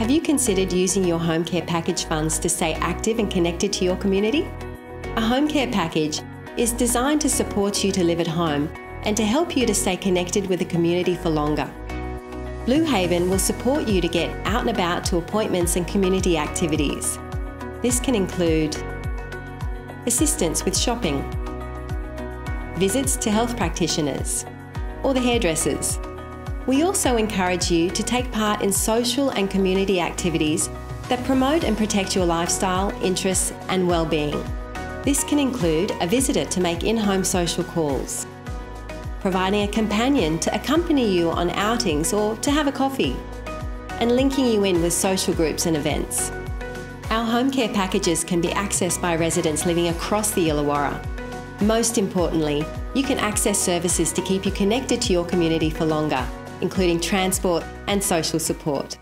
Have you considered using your home care package funds to stay active and connected to your community? A home care package is designed to support you to live at home and to help you to stay connected with the community for longer. Blue Haven will support you to get out and about to appointments and community activities. This can include assistance with shopping, visits to health practitioners, or the hairdressers. We also encourage you to take part in social and community activities that promote and protect your lifestyle, interests, and well-being. This can include a visitor to make in-home social calls, providing a companion to accompany you on outings or to have a coffee, and linking you in with social groups and events. Our home care packages can be accessed by residents living across the Illawarra. Most importantly, you can access services to keep you connected to your community for longer, including transport and social support.